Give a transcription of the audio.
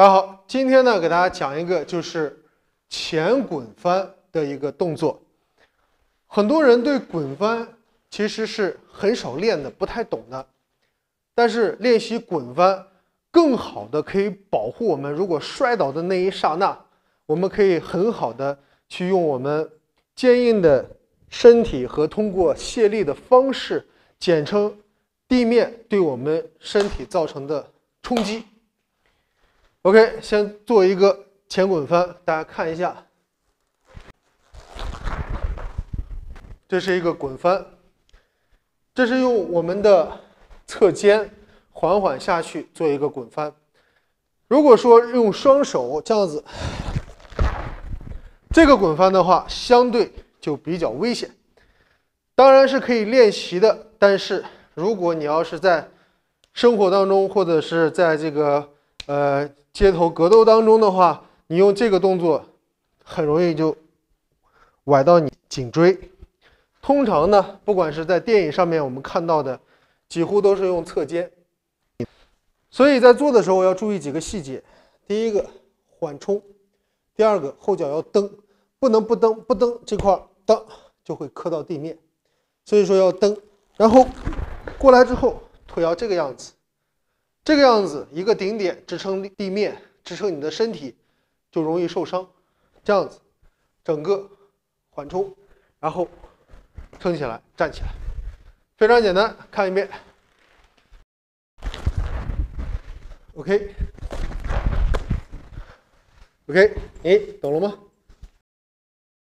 大家好，今天呢给大家讲一个就是前滚翻的一个动作。很多人对滚翻其实是很少练的，不太懂的。但是练习滚翻，更好的可以保护我们，如果摔倒的那一刹那，我们可以很好的去用我们坚硬的身体和通过卸力的方式简称地面对我们身体造成的冲击。OK，先做一个前滚翻，大家看一下，这是一个滚翻，这是用我们的侧肩缓缓下去做一个滚翻。如果说用双手这样子，这个滚翻的话，相对就比较危险。当然是可以练习的，但是如果你要是在生活当中，或者是在这个呃。街头格斗当中的话，你用这个动作，很容易就崴到你颈椎。通常呢，不管是在电影上面我们看到的，几乎都是用侧肩。所以在做的时候要注意几个细节：第一个，缓冲；第二个，后脚要蹬，不能不蹬，不蹬这块蹬就会磕到地面。所以说要蹬，然后过来之后，腿要这个样子。这个样子，一个顶点支撑地面，支撑你的身体，就容易受伤。这样子，整个缓冲，然后撑起来，站起来，非常简单。看一遍，OK，OK，你懂了吗？